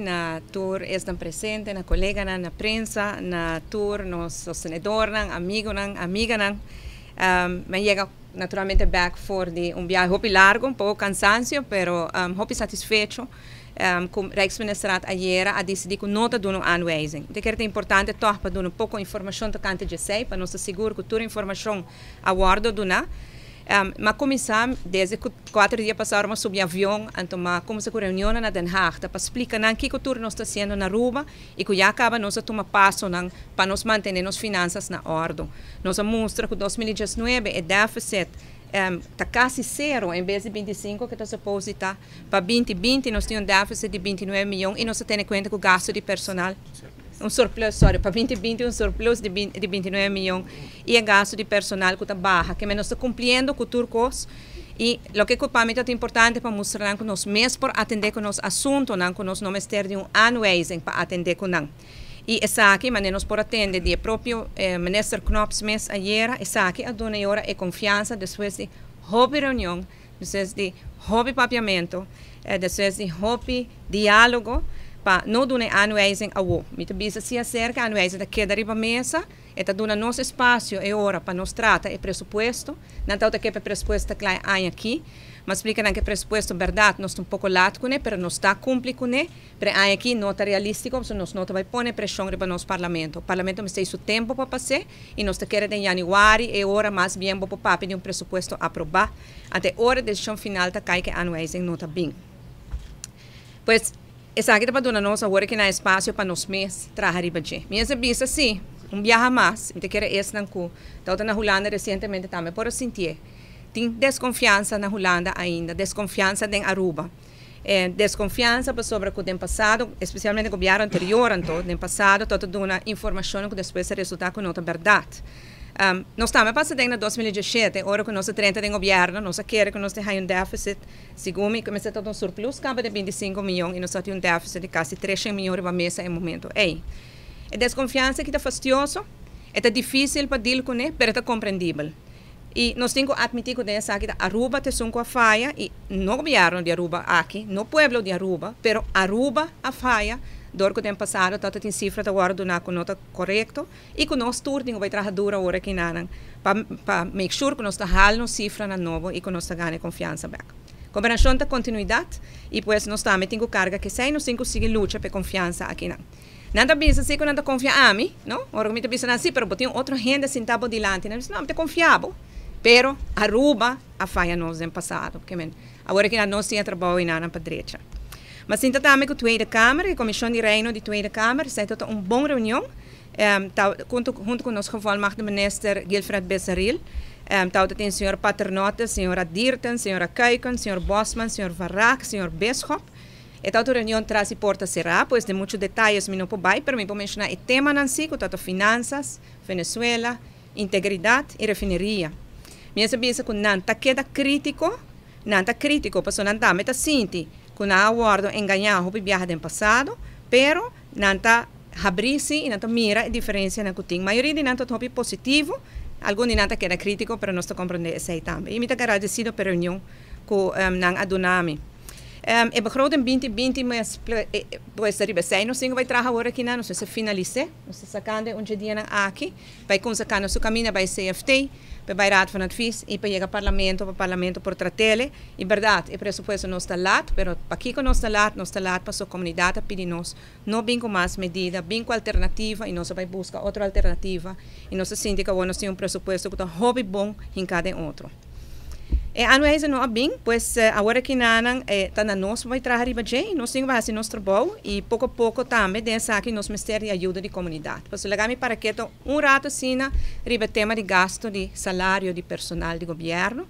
Na tour estão presentes, na colega, na prensa, na tour, nos sostenedor, amigo, amiga. Um, mas chega naturalmente back for de um viagem hopi largo, um pouco cansancio, pero um, hopi satisfecho. Um, com Rijksministeraat ayer a decidir que nota do aanwijzing. De que é importante toch para dar um pouco de informação do cante de sei, para nos assegurar que toda a a. Um, mas começar desde quatro dias passaram a subir avião, então mas começar com reunião na Den Haag, para explicar o que o tour nós está fazendo na Aruba e que já acaba nós tomar passo para nos manter as finanças na ordem. Nós mostra que 2019 é déficit está um, quase zero em vez de 25 que está suposto estar. Para 2020 nós temos um déficit de 29 milhões e nós temos em conta com o gasto de personal um surplus, sorry, para 2020 um surplus de, 20, de 29 milhões e o gasto de personal que está baixo, que menos está cumprindo com turcos e o que mim é importante para mostrar que nós mesmos por atender com os assuntos, não que nós não ter de um anwijzing para atender com não. E essa aqui, mas nós por atender de próprio eh, ministro Knops mês ayer, essa aqui a dona hora é confiança depois de hobby reunião, depois de hobby papiamento, eh, depois de hobby diálogo, pa no dune aanwijzing awo. Mito bisa se acerca aanwijzing da queda riba mesa, eta duna nosso espaço e hora para nos trata e pressuposto. Não tá que pressuposto tá aí aqui, mas explica que pressuposto verdade nós um pouco com pero nós está cumpri com ne, pero aí aqui não tá realístico, so nós não vai pôr pressão riba nosso parlamento. Parlamento me seu tempo para passar e nós tá querendo em januário e hora mais bem para papo de um pressuposto aprovar. Até hora de decisão final tá cai que aanwijzing não tá bem. Pois aqui para dona nossa agora que não espaço para nós mesmos trabalhar riba Minha vista sim, um viaja mais, me não cu. Tava na Holanda recentemente também por sentir. Tem desconfiança na Holanda ainda, desconfiança em Aruba. É, desconfiança sobre o que tem passado, especialmente o governo anterior, então, no passado, toda uma informação que depois resulta com outra verdade. Um, nós estamos passando em 2017, agora que nós 30 de governo, nós queremos que nós tenhamos um déficit, segundo me, começa a um surplus, acaba de 25 milhões, e nós temos um déficit de quase 300 milhões de mesa em momento. Ei, é desconfiança que está fastidioso, é difícil para ele, mas é compreendível. E nós temos que admitir que essa aqui, Aruba tem uma falha, e não governo de Aruba aqui, no pueblo de Aruba, mas Aruba a falha, Dor que tem passado, tanto tem cifra da guarda na com nota correto e que nós turno vai trabalhar dura hora que não para make sure que nós halando cifra na novo e que nós ganhe confiança back. Combinação da continuidade e pois nós também temos carga que sei nós temos conseguir luta para confiança aqui não. Nada pensa assim que nada confia a mim, não? Ora me pensa assim, pero tem outra gente sentado delante, não, não, te confiável. Pero Aruba a falha nós no passado, porque agora que nós temos trabalho na para direita. Mas sinta também que a Tweede Kamer, a Comissão de Reino de Tweede sei tot uma boa reunião, um, tá, junto, junto com o nosso gevolmagde minister Gilfred Bessaril, um, tá, tem o senhor Paternota, a senhora Dirten, a senhora Kuiken, o senhor Bosman, o senhor Varrak, o senhor Beschop. Esta reunião traz e porta será, pois de muitos detalhes me não vai, pero me vou mencionar o tema si, que tanto finanças, Venezuela, integridade e refineria. Minha sabia que não está crítico, não está crítico, porque não está, mas está com a aguardo enganar o viagem do passado, pero nanta abrir-se e nanta mira a diferença na que A maioria de nanta é positivo, alguns de nanta que era crítico, pero nós compreender isso aí também. E me agradecido pela reunião com um, nang adunami. Um, e begroting 2020, mas pois arriba sei, não sei vai trabalhar agora aqui não, não sei se finalize, não sei sacando um dia aqui, vai com sacando seu caminho vai CFT, para Raad van Advies e para chegar Parlamento, para Parlamento por tratele. E verdade, o pressuposto não está lá, mas aqui que não está lá, não está lá para sua comunidade, pedir nós, não bem com mais medida, bem com alternativa, e nós vai buscar outra alternativa, e nós que nós temos um pressuposto que está hobby bom em cada outro. E ano é não bem, pois agora que nanan está na nós vai trabalhar je, nós temos fazer nosso trabalho e pouco a pouco também dessa aqui nos ministério ajuda de comunidade. Pois legame para que um rato sina riba tema de gasto de salário de personal de governo